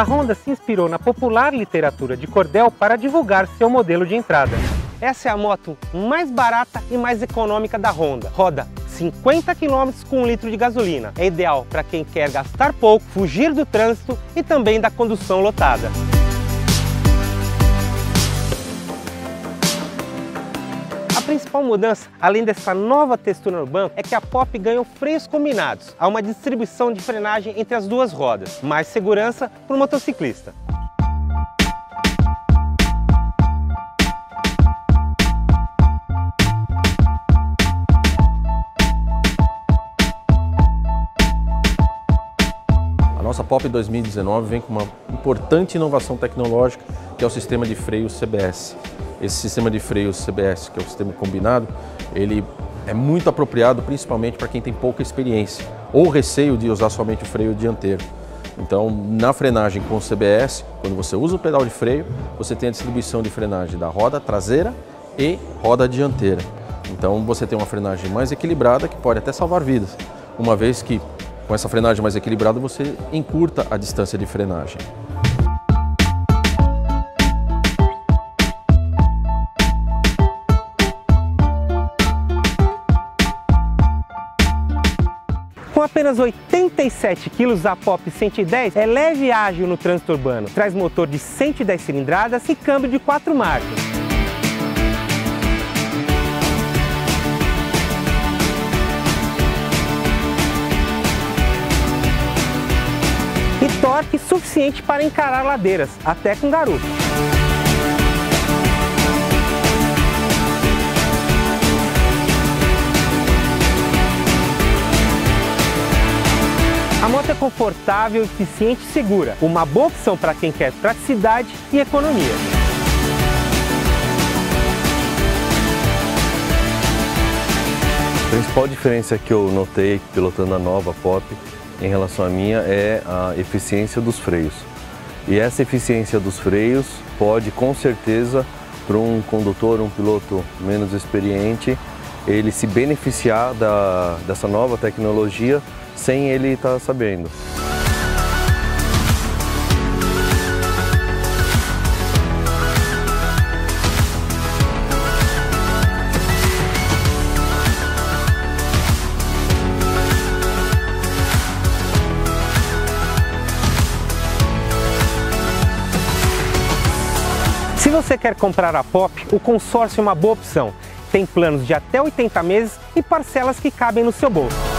A Honda se inspirou na popular literatura de cordel para divulgar seu modelo de entrada. Essa é a moto mais barata e mais econômica da Honda. Roda 50 km com um litro de gasolina. É ideal para quem quer gastar pouco, fugir do trânsito e também da condução lotada. A principal mudança, além dessa nova textura no banco, é que a Pop ganhou freios combinados. Há uma distribuição de frenagem entre as duas rodas, mais segurança para o motociclista. A nossa Pop 2019 vem com uma importante inovação tecnológica, que é o sistema de freio CBS. Esse sistema de freio CBS, que é o sistema combinado, ele é muito apropriado principalmente para quem tem pouca experiência ou receio de usar somente o freio dianteiro. Então, na frenagem com CBS, quando você usa o pedal de freio, você tem a distribuição de frenagem da roda traseira e roda dianteira. Então, você tem uma frenagem mais equilibrada que pode até salvar vidas, uma vez que com essa frenagem mais equilibrada você encurta a distância de frenagem. Com apenas 87 kg, a Pop 110 é leve e ágil no trânsito urbano. Traz motor de 110 cilindradas e câmbio de 4 marchas. E torque suficiente para encarar ladeiras, até com garupa. Confortável, eficiente e segura. Uma boa opção para quem quer praticidade e economia. A principal diferença que eu notei pilotando a nova Pop em relação à minha é a eficiência dos freios. E essa eficiência dos freios pode, com certeza, para um condutor, um piloto menos experiente, ele se beneficiar da, dessa nova tecnologia sem ele estar tá sabendo. Se você quer comprar a Pop, o consórcio é uma boa opção. Tem planos de até 80 meses e parcelas que cabem no seu bolso.